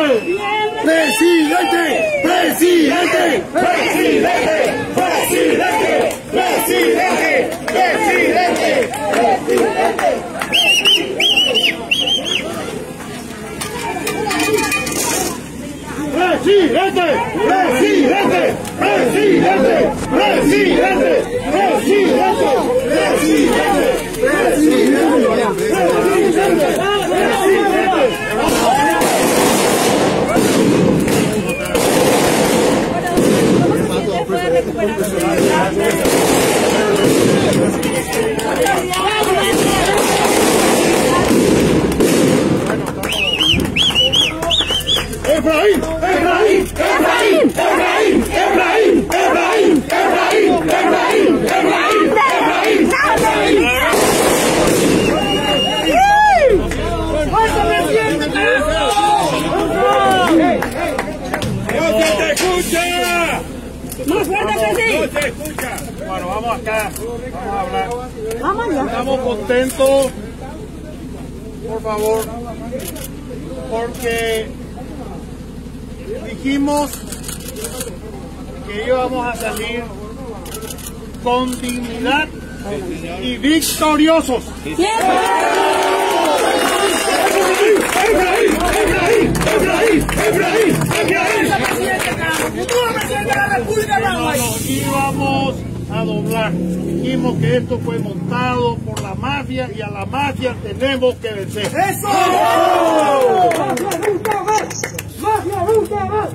Presidente, presidente, presidente, presidente, presidente, presidente, presidente. Presidente, presidente, presidente, presidente, presidente, presidente, Acá, vamos a hablar. Vamos allá. Estamos contentos, por favor, porque dijimos que íbamos a salir con dignidad y victoriosos. Íbamos a doblar. Dijimos que esto fue montado por la mafia y a la mafia tenemos que vencer.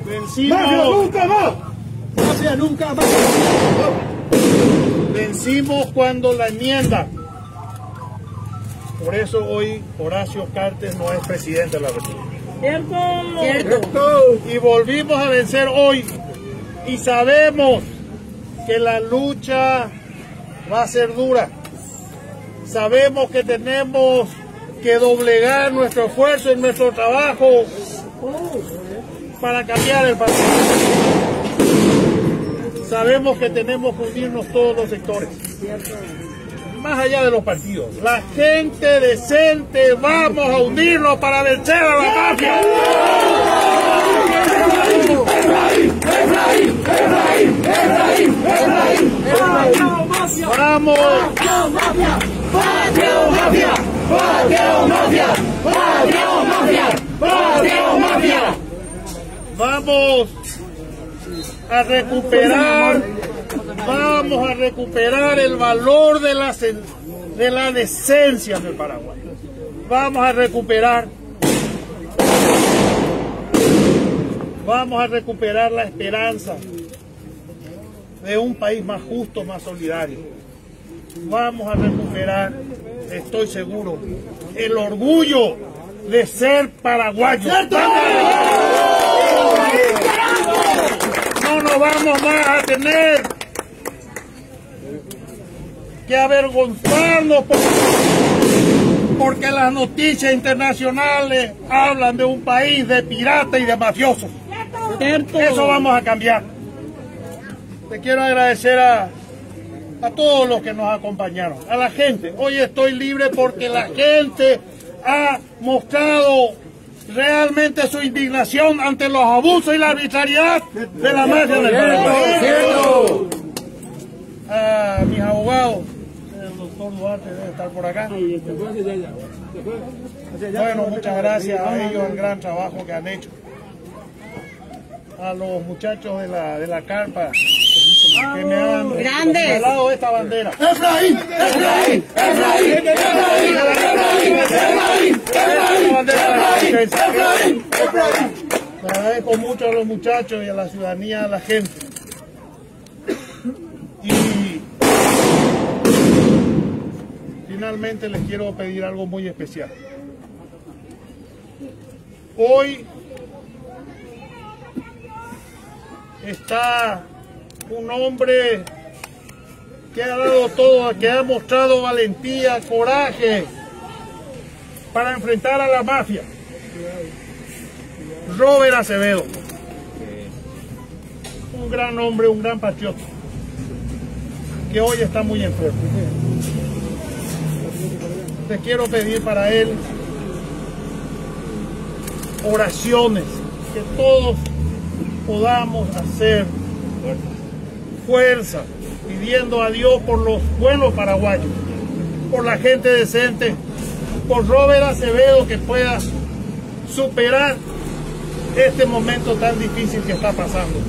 Vencimos, nunca más! ¡Mafia nunca más! vencimos cuando la enmienda. Por eso hoy Horacio Cartes no es presidente de la República. Cierto. Y volvimos a vencer hoy. Y sabemos que la lucha va a ser dura. Sabemos que tenemos que doblegar nuestro esfuerzo y nuestro trabajo para cambiar el país. Sabemos que tenemos que unirnos todos los sectores. Más allá de los partidos. La gente decente vamos a unirnos para vencer a la mafia. Vamos. A recuperar, vamos a recuperar el valor de la, de la decencia del Paraguay. Vamos a recuperar, vamos a recuperar la esperanza de un país más justo, más solidario. Vamos a recuperar, estoy seguro, el orgullo de ser paraguayo. No nos vamos más a tener que avergonzarnos por- porque las noticias internacionales hablan de un país de piratas y de mafiosos. Eso vamos a cambiar. Te quiero agradecer a, a todos los que nos acompañaron, a la gente. Hoy estoy libre porque la gente ha mostrado realmente su indignación ante los abusos y la arbitrariedad de la mafia del Paraguay. A mis abogados, el doctor Duarte debe estar por acá. Bueno, muchas gracias a ellos el gran trabajo que han hecho. A los muchachos de la, de la carpa Grandes. regalado esta bandera. Efraín, Efraín, Efraín, Efraín, Efraín, Efraín, Efraín, Efraín. Le agradezco mucho a los muchachos y a la ciudadanía, a la gente. Y finalmente les quiero pedir algo muy especial. Hoy está un hombre que ha dado todo, que ha mostrado valentía, coraje para enfrentar a la mafia. Robert Acevedo. Un gran hombre, un gran patriota, que hoy está muy enfermo. Te quiero pedir para él oraciones, que todos podamos hacer fuerza, pidiendo a Dios por los buenos paraguayos, por la gente decente, por Robert Acevedo que pueda superar este momento tan difícil que está pasando.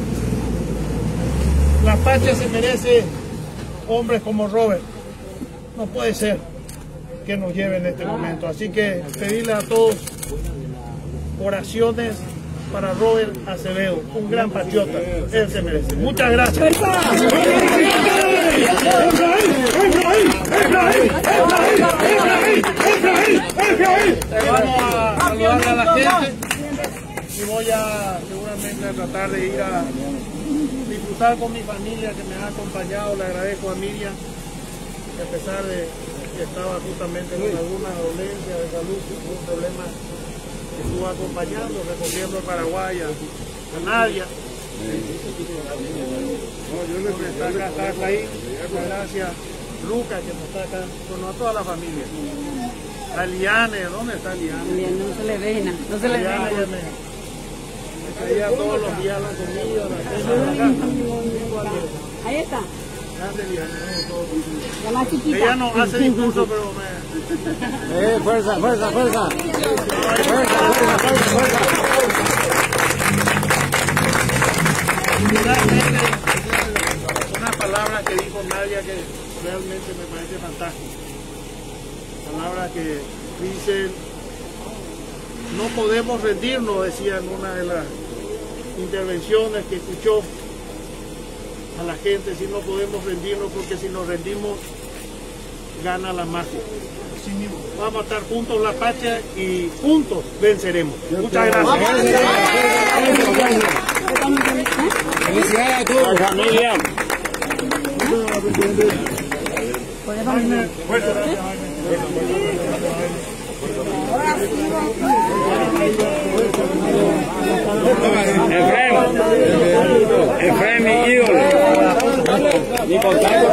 La patria se merece hombres como Robert. No puede ser que nos lleve en este momento. Así que pedirle a todos oraciones para Robert Acevedo, un gran patriota. Él se merece. Muchas gracias. Vamos a saludar a la gente y voy a seguramente a tratar de ir a disfrutar con mi familia que me ha acompañado. Le agradezco a Miriam, que a pesar de que estaba justamente con alguna dolencia de salud, un problema, estuvo acompañando, recogiendo a Paraguay, a, a Nadia. No, yo le está acá, está acá ahí, gracias. Lucas, que nos está acá, bueno, a toda la familia. A Liane, ¿dónde está Liane? No se le ve, nada, no se le ve. me traía todos los días la comida, la cena, acá. Ahí está, Ella no hace discurso, pero me... Eh, fuerza, fuerza, fuerza. Fuerza, fuerza, fuerza, fuerza. Una palabra que dijo Nadia que realmente me parece fantástica. Palabras que dicen, no podemos rendirnos, decía en una de las intervenciones que escuchó a la gente, si no podemos rendirnos, porque si nos rendimos, gana la mafia. Vamos a estar juntos la patria y juntos venceremos. Muchas gracias. Felicidades a tu familia. Efraín, Efraín, mi ídolo. Contacto.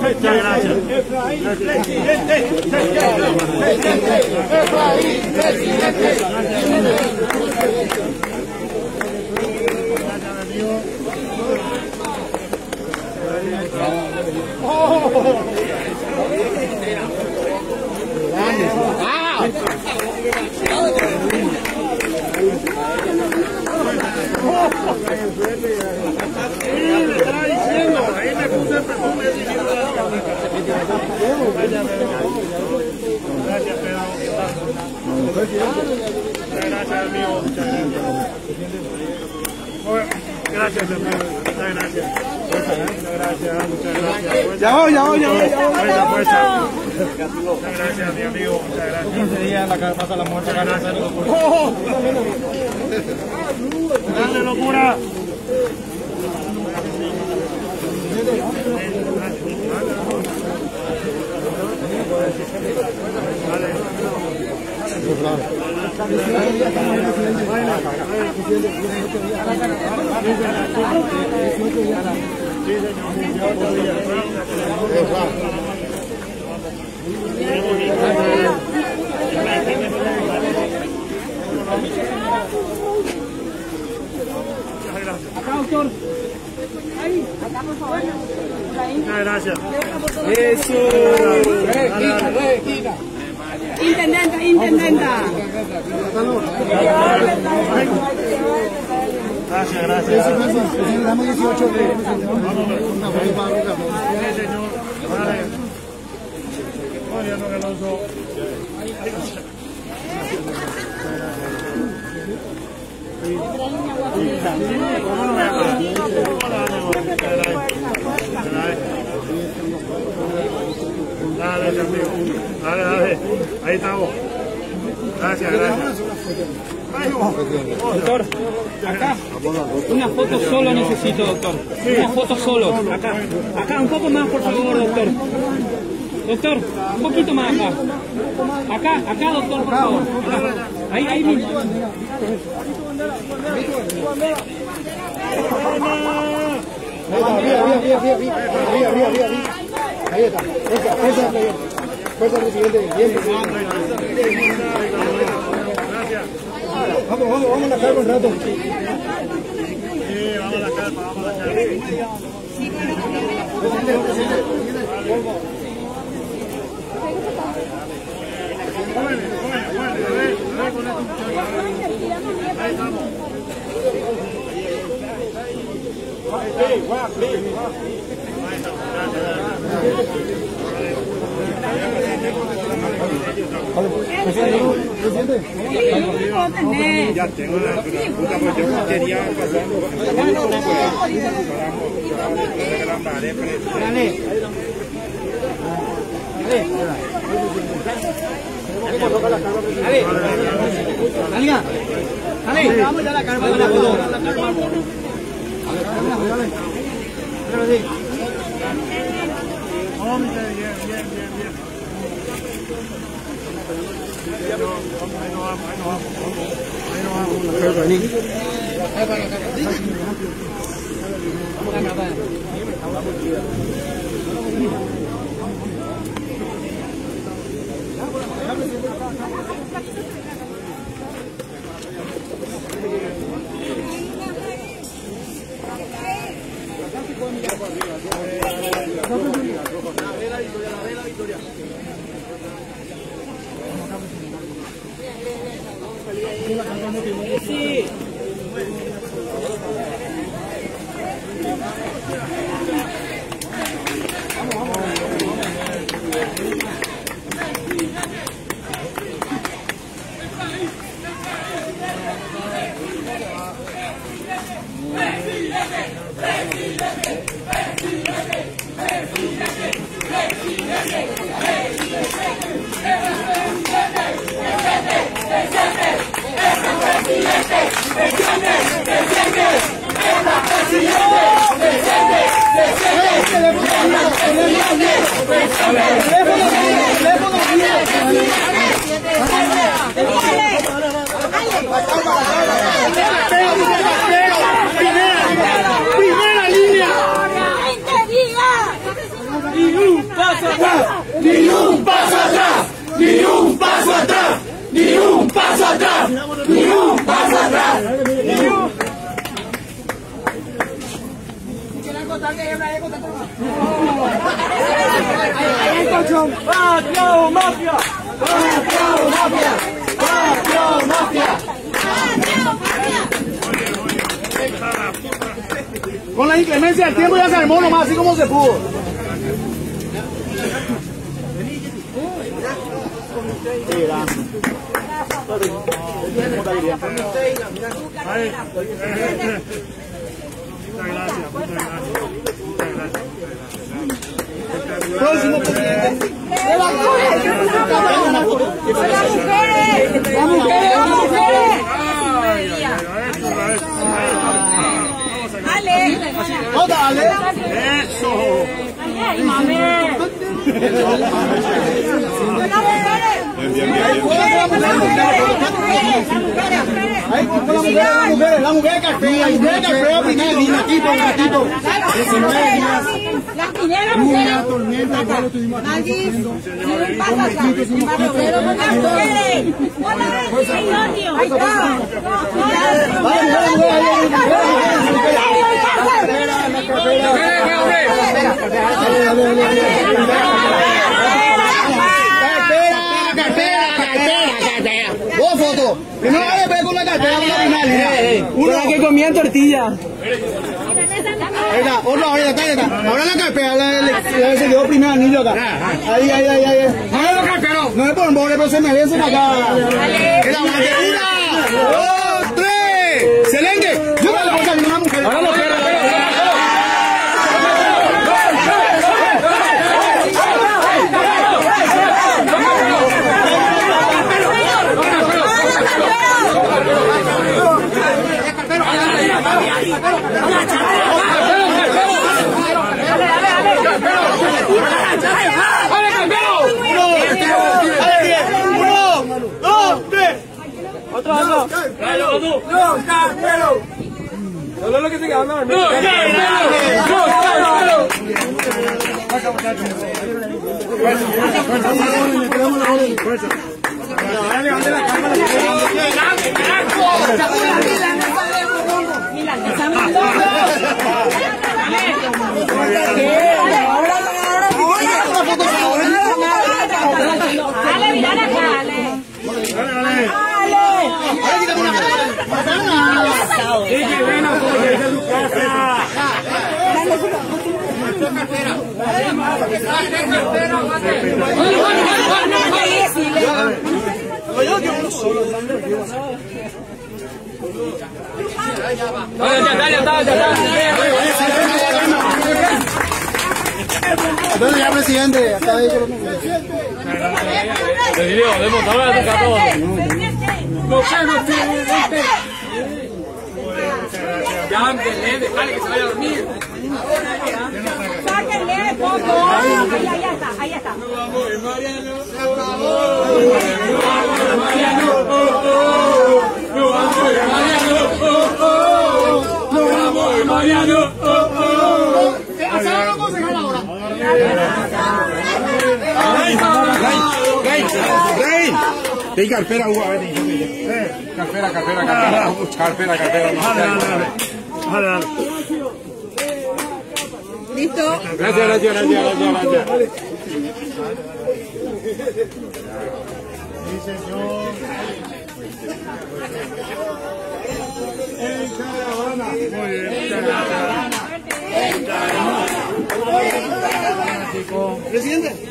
Muchas gracias le estaba diciendo, ahí me puse el perfume diciendo las camitas. Gracias. Muchas gracias, amigo. Muchas gracias. Bueno, Gracias, hermano. Muchas gracias. Muchas gracias, muchas gracias. Ya voy, ya voy, ya voy. Fuerza, fuerza. Muchas gracias, mi amigo. Muchas gracias. 15 días la casa pasa la muerte. ¡Oh! ¡Grande locura! Acá, doctor. Ahí, acá, por favor. Muchas gracias. Intendenta, intendenta. Gracias, gracias. Damos 18 de... Sí, señor. Vale. Dale, mi amigo. Dale, dale. Ahí estamos. Gracias, gracias. Doctor, acá. Una foto solo necesito, doctor. Una foto solo. Acá. Acá, un poco más, por favor, doctor. Doctor, un poquito más acá. Acá, acá, doctor, por favor. Acá. Ahí, ahí mismo. arriba, arriba, arriba, arriba, arriba, arriba, arriba, arriba. Ahí está. Fuerza, fuerza, fuerza, presidente. Bien, Vamos, vamos, vamos a la carga un rato. Ya tengo yo quería pasar. Vamos ya a la carga para la foto. Primera línea. Ni un paso atrás. Ni un paso atrás. Ni un paso atrás. Ni un paso atrás. Ni un paso atrás. Con la inclemencia del tiempo ya se armó nomás, así como se pudo. Próximo presidente. ¡Las mujeres! ¡Las mujeres! ¡Las mujeres! ¡Ale! No, dale. Eso. ¡Ay, mami! ¡Las mujeres! Ahí con la mujer, la mujer, la mujer carpea, la mujer gatito, gatito. 19 días. Las mujeres. las mujeres. No las mujeres. Ahí está. Vale, mujer, mujer, ahí, ahí, mujer, Cartera, cartera, cartera, cartera. Dos fotos. Primero le pego una cartera con la primera línea. Uno que comían tortilla. Ahí está, otro, ahí está, ahí está. Ahora la carpera, la, la, la, se dio primer anillo acá. Ahí, ahí, ahí, ahí. No es lo carpero. No es por bola, pero se merecen acá. Mira, una, dos, tres. Excelente. Yo me le voy a salir una mujer. Ahora lo Uno, dos, tres. Otro, otro. Solo lo que se queda, no, no. Ale, mira acá, Ale. Dale, dale, dale, Entonces ya presidente, acá dicho lo mismo. Llámele, dejale que se vaya a dormir. Ahí, ahí está, ahí está. Tem carteira, Hugo, a ver. ¿Listo? Gracias, gracias, gracias, gracias, gracias. Presidente.